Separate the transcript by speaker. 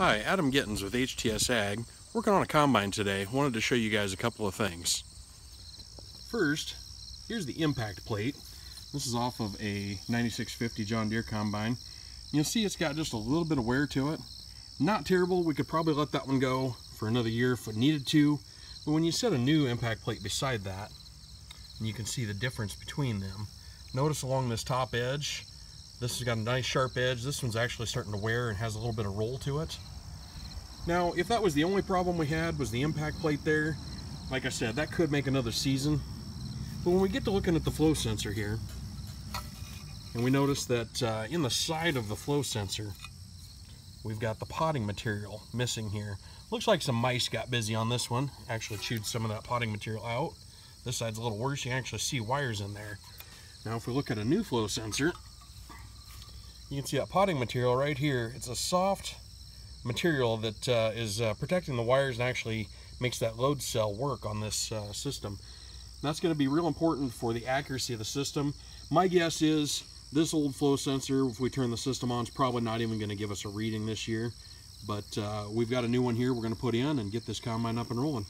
Speaker 1: Hi, Adam Gittens with HTS Ag. Working on a combine today. Wanted to show you guys a couple of things. First, here's the impact plate. This is off of a 9650 John Deere combine. You'll see it's got just a little bit of wear to it. Not terrible. We could probably let that one go for another year if it needed to. But when you set a new impact plate beside that, and you can see the difference between them. Notice along this top edge, this has got a nice sharp edge. This one's actually starting to wear and has a little bit of roll to it. Now, if that was the only problem we had was the impact plate there, like I said, that could make another season. But when we get to looking at the flow sensor here, and we notice that uh, in the side of the flow sensor, we've got the potting material missing here. Looks like some mice got busy on this one, actually chewed some of that potting material out. This side's a little worse, you actually see wires in there. Now if we look at a new flow sensor, you can see that potting material right here. It's a soft material that uh, is uh, protecting the wires and actually makes that load cell work on this uh, system. And that's going to be real important for the accuracy of the system. My guess is this old flow sensor, if we turn the system on, is probably not even going to give us a reading this year. But uh, we've got a new one here we're going to put in and get this combine up and rolling.